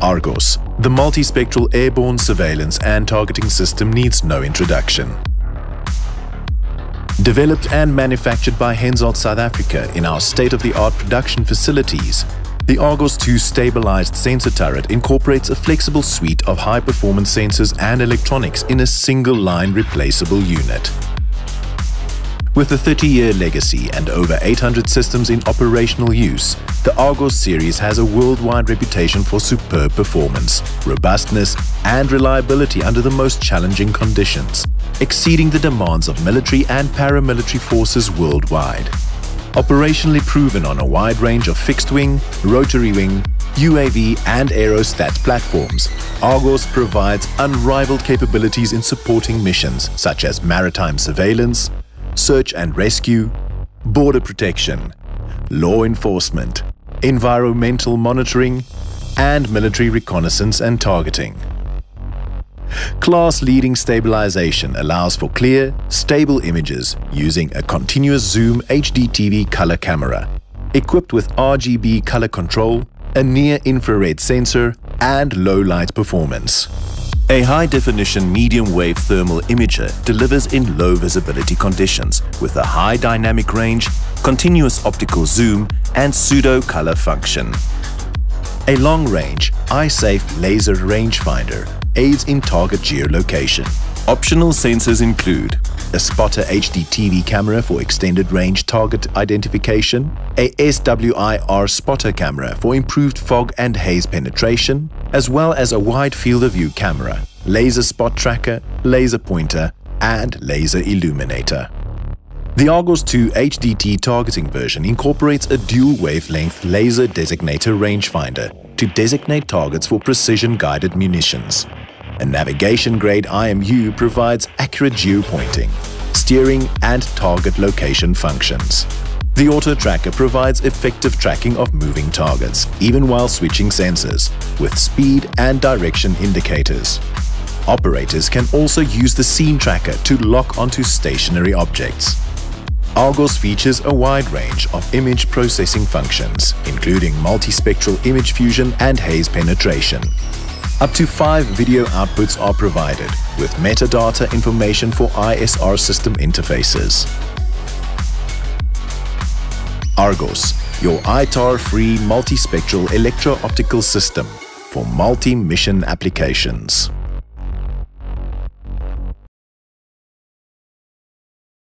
Argos, the multispectral airborne surveillance and targeting system needs no introduction. Developed and manufactured by Hensoldt South Africa in our state-of-the-art production facilities, the Argos 2 stabilized sensor turret incorporates a flexible suite of high-performance sensors and electronics in a single-line replaceable unit. With a 30-year legacy and over 800 systems in operational use, the Argos series has a worldwide reputation for superb performance, robustness and reliability under the most challenging conditions, exceeding the demands of military and paramilitary forces worldwide. Operationally proven on a wide range of fixed-wing, rotary-wing, UAV and aerostat platforms, Argos provides unrivaled capabilities in supporting missions such as maritime surveillance, search and rescue, border protection, law enforcement, environmental monitoring, and military reconnaissance and targeting. Class-leading stabilization allows for clear, stable images using a continuous zoom HDTV color camera, equipped with RGB color control, a near-infrared sensor, and low-light performance. A high-definition medium-wave thermal imager delivers in low visibility conditions with a high dynamic range, continuous optical zoom, and pseudo-color function. A long-range, eye-safe laser rangefinder aids in target geolocation. Optional sensors include a spotter HDTV camera for extended range target identification, a SWIR spotter camera for improved fog and haze penetration, as well as a wide field of view camera, laser spot tracker, laser pointer, and laser illuminator. The Argos 2 HDT targeting version incorporates a dual wavelength laser designator rangefinder to designate targets for precision-guided munitions. A navigation-grade IMU provides accurate geopointing, steering and target location functions. The Auto Tracker provides effective tracking of moving targets, even while switching sensors, with speed and direction indicators. Operators can also use the Scene Tracker to lock onto stationary objects. Argos features a wide range of image processing functions, including multispectral image fusion and haze penetration. Up to five video outputs are provided, with metadata information for ISR system interfaces. Argos, your ITAR-free multispectral electro-optical system for multi-mission applications.